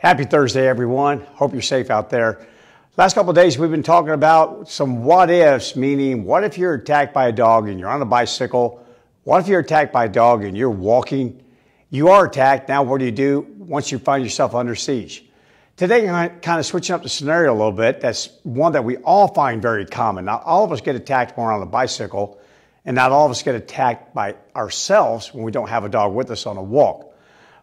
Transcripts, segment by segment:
Happy Thursday, everyone. Hope you're safe out there. Last couple days, we've been talking about some what ifs, meaning what if you're attacked by a dog and you're on a bicycle? What if you're attacked by a dog and you're walking? You are attacked. Now, what do you do once you find yourself under siege? Today, I'm kind of switching up the scenario a little bit. That's one that we all find very common. Not all of us get attacked when we're on a bicycle, and not all of us get attacked by ourselves when we don't have a dog with us on a walk.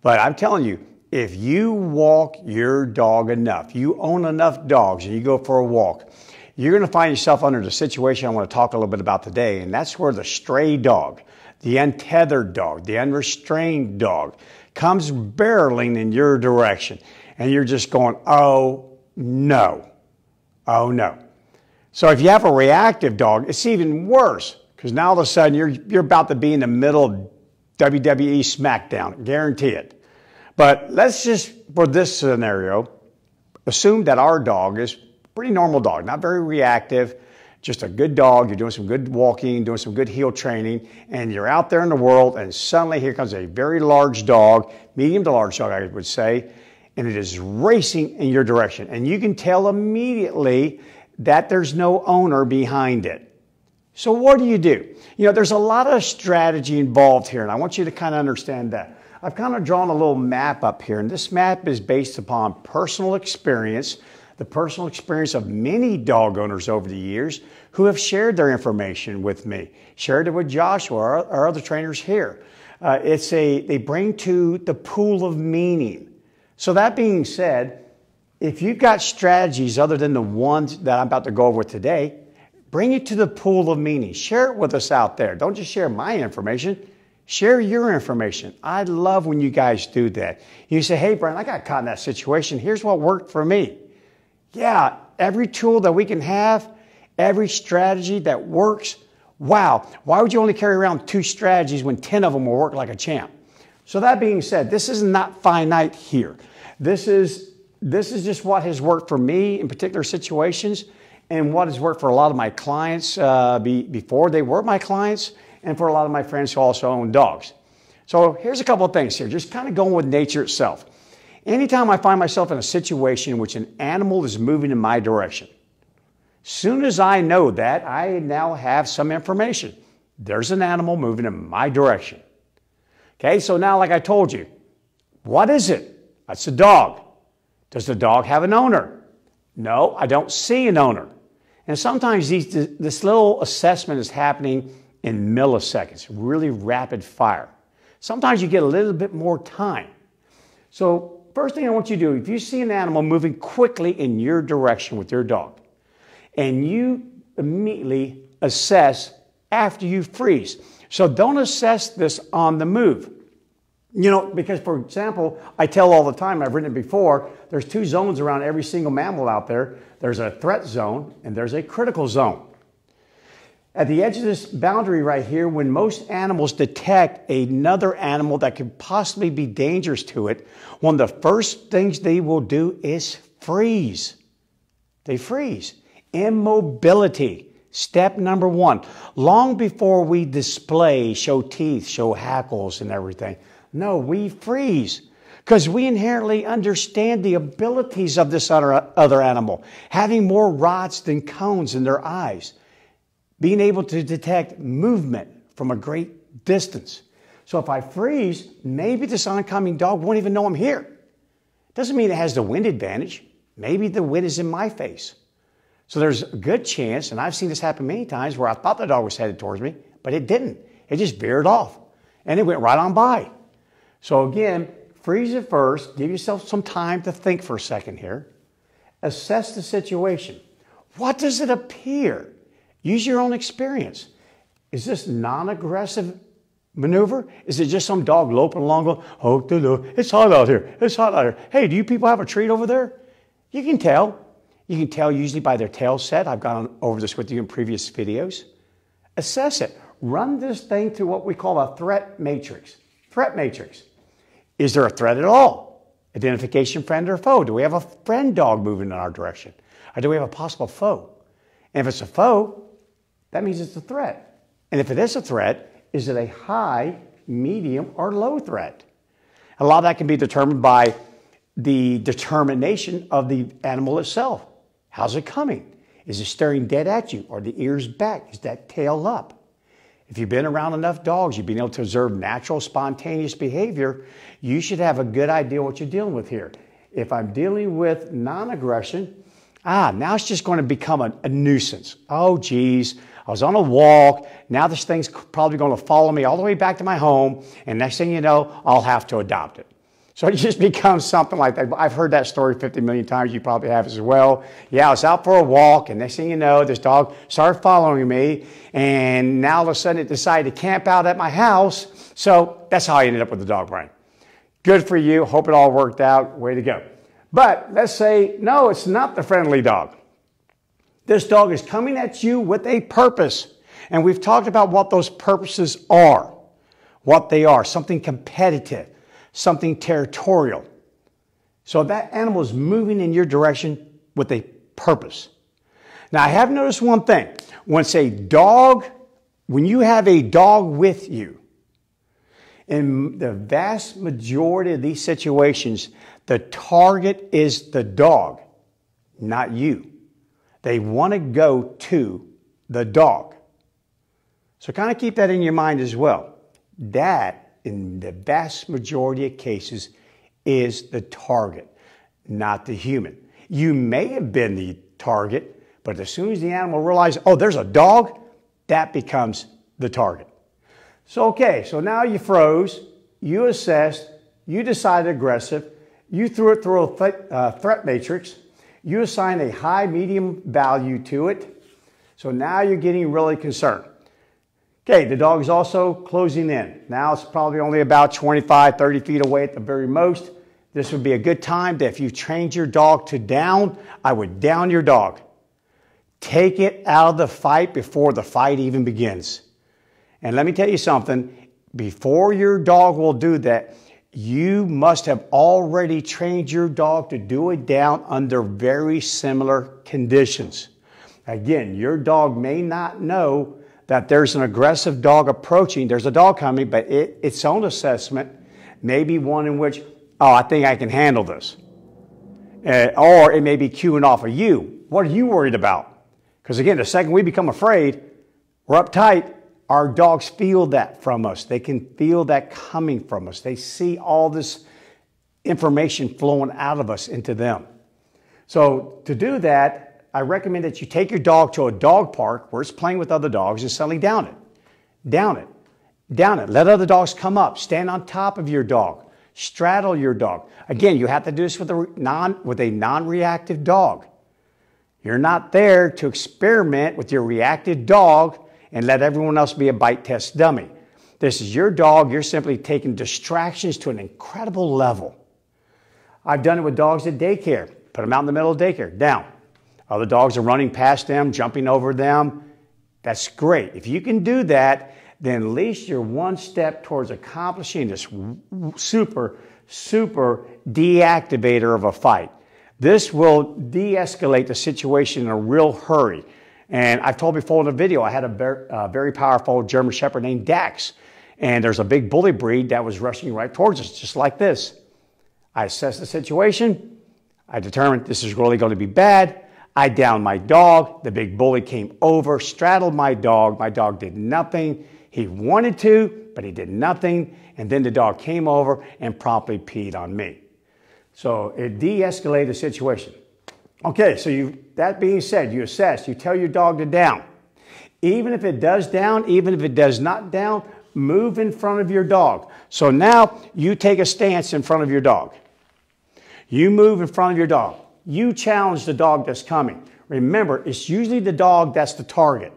But I'm telling you, if you walk your dog enough, you own enough dogs, and you go for a walk, you're going to find yourself under the situation I want to talk a little bit about today, and that's where the stray dog, the untethered dog, the unrestrained dog comes barreling in your direction, and you're just going, oh no, oh no. So if you have a reactive dog, it's even worse because now all of a sudden you're, you're about to be in the middle of WWE SmackDown, guarantee it. But let's just, for this scenario, assume that our dog is a pretty normal dog, not very reactive, just a good dog. You're doing some good walking, doing some good heel training, and you're out there in the world, and suddenly here comes a very large dog, medium to large dog, I would say, and it is racing in your direction. And you can tell immediately that there's no owner behind it. So, what do you do? You know, there's a lot of strategy involved here, and I want you to kind of understand that. I've kind of drawn a little map up here, and this map is based upon personal experience, the personal experience of many dog owners over the years who have shared their information with me, shared it with Joshua, our, other trainers here. Uh, it's a, they bring to the pool of meaning. So that being said, if you've got strategies other than the ones that I'm about to go over today, bring it to the pool of meaning. Share it with us out there. Don't just share my information. Share your information. I love when you guys do that. You say, hey, Bryan, I got caught in that situation. Here's what worked for me. Yeah, every tool that we can have, every strategy that works. Wow, why would you only carry around two strategies when 10 of them will work like a champ? So, that being said, this is not finite here. This is, this is just what has worked for me in particular situations and what has worked for a lot of my clients uh, be, before they were my clients and for a lot of my friends who also own dogs. So here's a couple of things here, just kind of going with nature itself. Anytime I find myself in a situation in which an animal is moving in my direction, soon as I know that, I now have some information. There's an animal moving in my direction. Okay, so now, like I told you, what is it? That's a dog. Does the dog have an owner? No, I don't see an owner. And sometimes these, this little assessment is happening in milliseconds, really rapid fire. Sometimes you get a little bit more time. So, first thing I want you to do, if you see an animal moving quickly in your direction with your dog, and you immediately assess after you freeze. So, don't assess this on the move. You know, because for example, I tell all the time, I've written it before, there's two zones around every single mammal out there. There's a threat zone and there's a critical zone. At the edge of this boundary right here, when most animals detect another animal that could possibly be dangerous to it, one of the first things they will do is freeze. They freeze. Immobility. Step number one. Long before we display, show teeth, show hackles and everything. No, we freeze because we inherently understand the abilities of this other, other animal, having more rods than cones in their eyes being able to detect movement from a great distance. So if I freeze, maybe this oncoming dog won't even know I'm here. Doesn't mean it has the wind advantage. Maybe the wind is in my face. So there's a good chance, and I've seen this happen many times where I thought the dog was headed towards me, but it didn't. It just veered off and it went right on by. So again, freeze it first, give yourself some time to think for a second here. Assess the situation. What does it appear? Use your own experience. Is this non aggressive maneuver? Is it just some dog loping along going, oh, it's hot out here. It's hot out here. Hey, do you people have a treat over there? You can tell. You can tell usually by their tail set. I've gone over this with you in previous videos. Assess it. Run this thing through what we call a threat matrix. Threat matrix. Is there a threat at all? Identification friend or foe? Do we have a friend dog moving in our direction? Or do we have a possible foe? And if it's a foe, that means it's a threat. And if it is a threat, is it a high, medium, or low threat? A lot of that can be determined by the determination of the animal itself. How's it coming? Is it staring dead at you? Are the ears back? Is that tail up? If you've been around enough dogs, you've been able to observe natural, spontaneous behavior, you should have a good idea what you're dealing with here. If I'm dealing with non aggression, ah, now it's just going to become a, a, nuisance. Oh, geez, I was on a walk. Now this thing's probably going to follow me all the way back to my home. And next thing you know, I'll have to adopt it. So it just becomes something like that. I've heard that story 50 million times. You probably have as well. Yeah, I was out for a walk, and next thing you know, this dog started following me, and now all of a sudden it decided to camp out at my house. So that's how I ended up with the dog brain. Good for you. Hope it all worked out. Way to go. But let's say, no, it's not the friendly dog. This dog is coming at you with a purpose. And we've talked about what those purposes are, what they are something competitive something territorial. So that animal is moving in your direction with a purpose. Now, I have noticed one thing. Once a dog, when you have a dog with you, in the vast majority of these situations, the target is the dog, not you. They want to go to the dog. So kind of keep that in your mind as well. That in the vast majority of cases, is the target, not the human. You may have been the target, but as soon as the animal realizes, oh, there's a dog, that becomes the target. So, okay, so now you froze, you assessed, you decided aggressive, you threw it through a th uh, threat matrix, you assign a high medium value to it. So now you're getting really concerned. Okay, the dog is also closing in. Now it's probably only about 25, 30 feet away at the very most. This would be a good time that if you trained your dog to down, I would down your dog. Take it out of the fight before the fight even begins. And let me tell you something, before your dog will do that, you must have already trained your dog to do it down under very similar conditions. Again, your dog may not know that there's an aggressive dog approaching, there's a dog coming, but it, its own assessment may be one in which, oh, I think I can handle this. Uh, or it may be cueing off of you. What are you worried about? Because again, the second we become afraid, we're uptight, our dogs feel that from us. They can feel that coming from us. They see all this information flowing out of us into them. So to do that, I recommend that you take your dog to a dog park where it's playing with other dogs and suddenly down it. Down it. Down it. Let other dogs come up. Stand on top of your dog. Straddle your dog. Again, you have to do this with a non with a non-reactive dog. You're not there to experiment with your reactive dog and let everyone else be a bite test dummy. This is your dog. You're simply taking distractions to an incredible level. I've done it with dogs at daycare. Put them out in the middle of daycare. Down. Other dogs are running past them, jumping over them. That's great. If you can do that, then at least you're one step towards accomplishing this super, super deactivator of a fight. This will de escalate the situation in a real hurry. And I've told before in the video, I had a very, uh, very powerful German Shepherd named Dax. And there's a big bully breed that was rushing right towards us, just like this. I assessed the situation. I determined this is really going to be bad. I downed my dog. The big bully came over, straddled my dog. My dog did nothing. He wanted to, but he did nothing. And then the dog came over and promptly peed on me. So it de-escalated the situation. Okay, so you, that being said, you assess, you tell your dog to down. Even if it does down, even if it does not down, move in front of your dog. So now you take a stance in front of your dog. You move in front of your dog. You challenge the dog that's coming. Remember, it's usually the dog that's the target.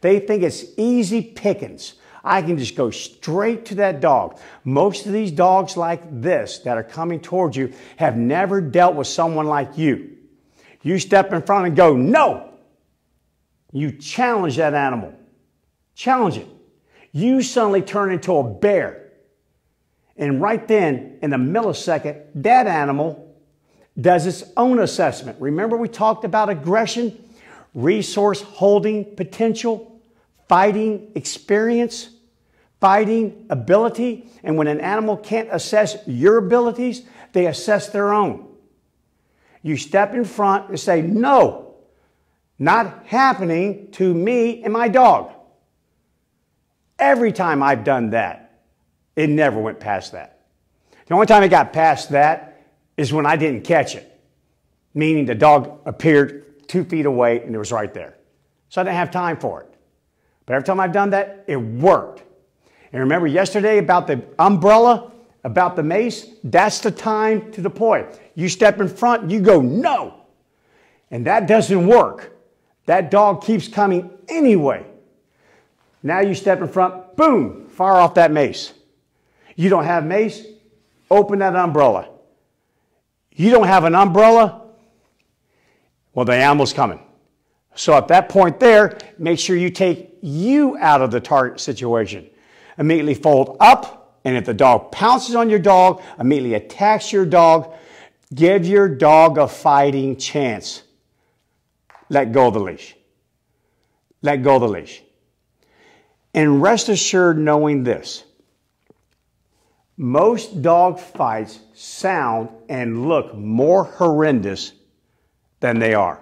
They think it's easy pickings. I can just go straight to that dog. Most of these dogs like this that are coming towards you have never dealt with someone like you. You step in front and go, no. You challenge that animal. Challenge it. You suddenly turn into a bear. And right then, in a millisecond, that animal does its own assessment. Remember, we talked about aggression, resource holding potential, fighting experience, fighting ability. And when an animal can't assess your abilities, they assess their own. You step in front and say, No, not happening to me and my dog. Every time I've done that, it never went past that. The only time it got past that is when I didn't catch it, meaning the dog appeared two feet away and it was right there. So I didn't have time for it. But every time I've done that, it worked. And remember yesterday about the umbrella, about the mace? That's the time to deploy. You step in front, you go, no. And that doesn't work. That dog keeps coming anyway. Now you step in front, boom, fire off that mace. You don't have mace, open that umbrella. You don't have an umbrella, well, the animal's coming. So at that point there, make sure you take you out of the target situation. Immediately fold up, and if the dog pounces on your dog, immediately attacks your dog, give your dog a fighting chance. Let go of the leash. Let go of the leash. And rest assured knowing this most dog fights sound and look more horrendous than they are.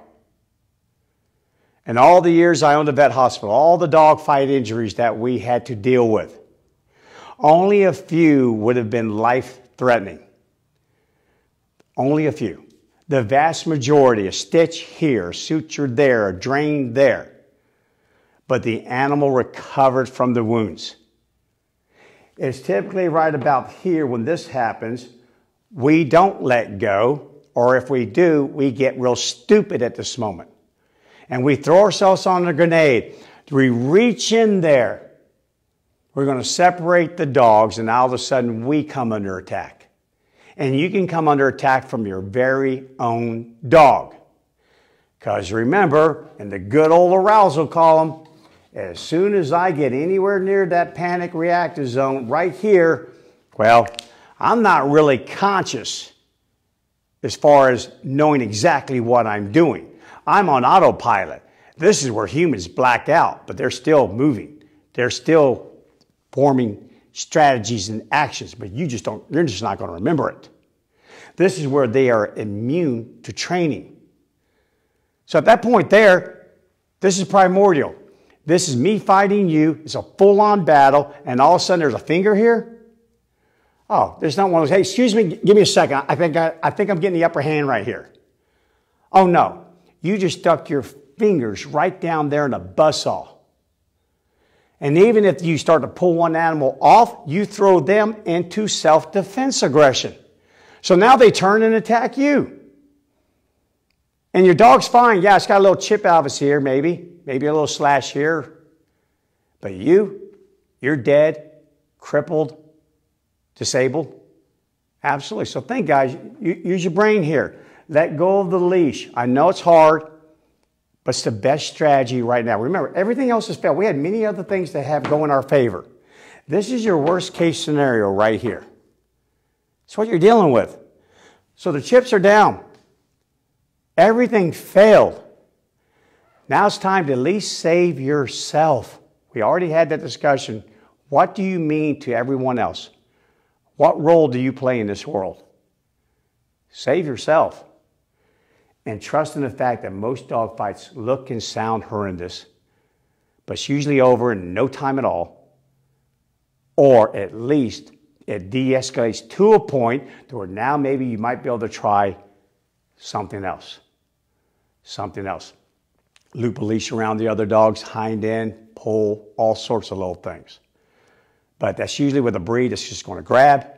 And all the years I owned a vet hospital, all the dog fight injuries that we had to deal with, only a few would have been life threatening. Only a few. The vast majority, a stitch here, a suture there, a drain there. But the animal recovered from the wounds. It's typically right about here when this happens, we don't let go, or if we do, we get real stupid at this moment. And we throw ourselves on a grenade. We reach in there. We're going to separate the dogs, and all of a sudden we come under attack. And you can come under attack from your very own dog. Because remember, in the good old arousal column, as soon as I get anywhere near that panic reactive zone right here, well, I'm not really conscious as far as knowing exactly what I'm doing. I'm on autopilot. This is where humans black out, but they're still moving. They're still forming strategies and actions, but you just don't, you're just not going to remember it. This is where they are immune to training. So at that point there, this is primordial. This is me fighting you. It's a full on battle, and all of a sudden there's a finger here. Oh, there's not one of those, hey, excuse me, give me a second. I think, I, I think I'm getting the upper hand right here. Oh, no. You just stuck your fingers right down there in a buzzsaw. And even if you start to pull one animal off, you throw them into self defense aggression. So now they turn and attack you. And your dog's fine. Yeah, it's got a little chip out of its ear, maybe, maybe a little slash here. But you, you're dead, crippled, disabled. Absolutely. So think, guys, use your brain here. Let go of the leash. I know it's hard. But it's the best strategy right now. Remember, everything else has failed. We had many other things that have go in our favor. This is your worst case scenario right here. It's what you're dealing with. So the chips are down. Everything failed. Now it's time to at least save yourself. We already had that discussion. What do you mean to everyone else? What role do you play in this world? Save yourself and trust in the fact that most dog fights look and sound horrendous, but it's usually over in no time at all, or at least it de escalates to a point to where now maybe you might be able to try something else. Something else. Loop a leash around the other dog's hind end, pull, all sorts of little things. But that's usually with a breed that's just going to grab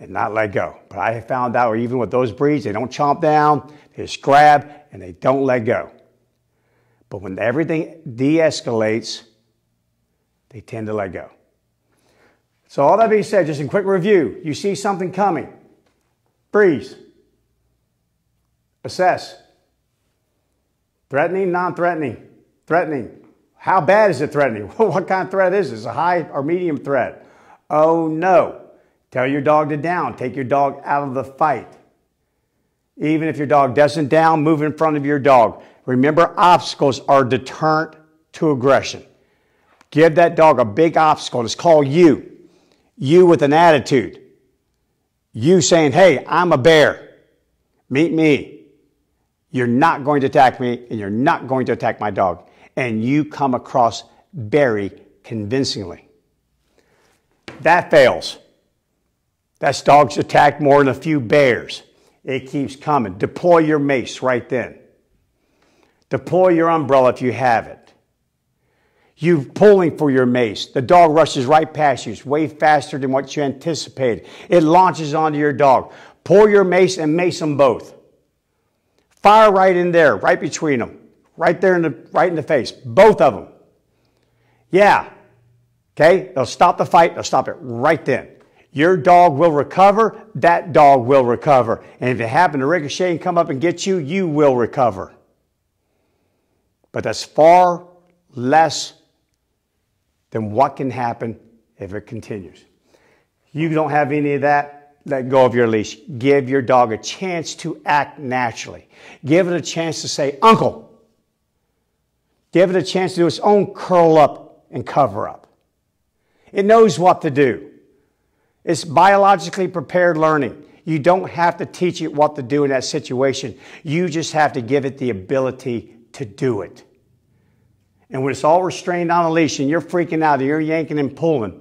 and not let go. But I found out, even with those breeds, they don't chomp down, they just grab and they don't let go. But when everything de escalates, they tend to let go. So, all that being said, just in quick review, you see something coming, freeze, assess, threatening, non threatening, threatening. How bad is it threatening? what kind of threat is this? A high or medium threat? Oh no. Tell your dog to down. Take your dog out of the fight. Even if your dog doesn't down, move in front of your dog. Remember, obstacles are deterrent to aggression. Give that dog a big obstacle. It's called you. You with an attitude. You saying, hey, I'm a bear. Meet me. You're not going to attack me and you're not going to attack my dog. And you come across very convincingly. That fails. That's dogs attacked more than a few bears. It keeps coming. Deploy your mace right then. Deploy your umbrella if you have it. You're pulling for your mace. The dog rushes right past you. It's way faster than what you anticipated. It launches onto your dog. Pull your mace and mace them both. Fire right in there, right between them. Right there in the, right in the face. Both of them. Yeah. Okay? They'll stop the fight. They'll stop it right then. Your dog will recover. That dog will recover. And if it happened to ricochet and come up and get you, you will recover. But that's far less than what can happen if it continues. You don't have any of that, let go of your leash. Give your dog a chance to act naturally. Give it a chance to say, Uncle. Give it a chance to do its own curl up and cover up. It knows what to do. It's biologically prepared learning. You don't have to teach it what to do in that situation. You just have to give it the ability to do it. And when it's all restrained on a leash and you're freaking out, and you're yanking and pulling,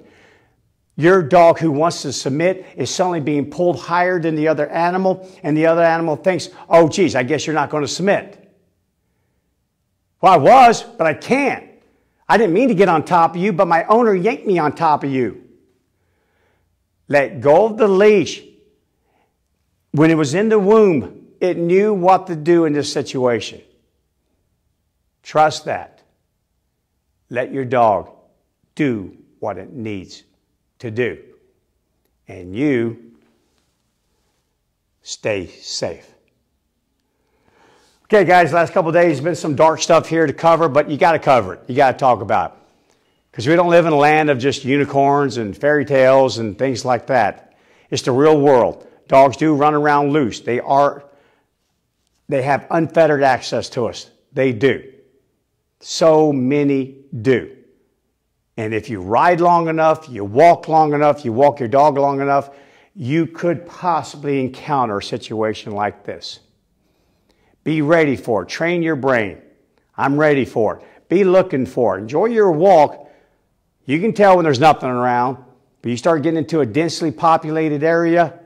your dog who wants to submit is suddenly being pulled higher than the other animal, and the other animal thinks, oh, geez, I guess you're not going to submit. Well, I was, but I can't. I didn't mean to get on top of you, but my owner yanked me on top of you. Let go of the leash. When it was in the womb, it knew what to do in this situation. Trust that. Let your dog do what it needs to do. And you stay safe. Okay, guys, last couple days been some dark stuff here to cover, but you got to cover it. You got to talk about it. Because we don't live in a land of just unicorns and fairy tales and things like that. It's the real world. Dogs do run around loose. They are, they have unfettered access to us. They do. So many do. And if you ride long enough, you walk long enough, you walk your dog long enough, you could possibly encounter a situation like this. Be ready for it. Train your brain. I'm ready for it. Be looking for it. Enjoy your walk. You can tell when there's nothing around, but you start getting into a densely populated area,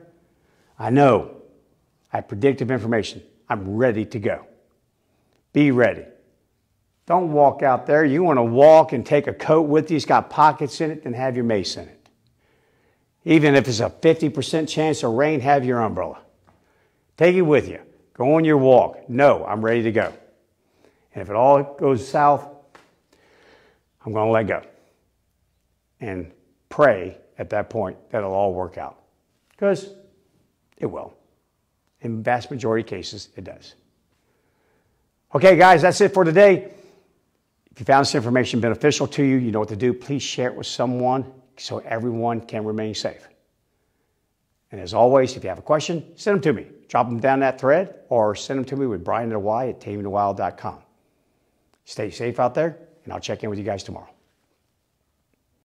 I know. I have predictive information. I'm ready to go. Be ready. Don't walk out there. You want to walk and take a coat with you, it's got pockets in it, then have your mace in it. Even if it's a 50% chance of rain, have your umbrella. Take it with you. Go on your walk. No, I'm ready to go. And if it all goes south, I'm going to let go. And pray at that point that it'll all work out. Because it will. In vast majority of cases, it does. Okay, guys, that's it for today. If you found this information beneficial to you, you know what to do. Please share it with someone so everyone can remain safe. And as always, if you have a question, send them to me. Drop them down that thread or send them to me with Bryan and Y at tamingthewild.com. Stay safe out there, and I'll check in with you guys tomorrow.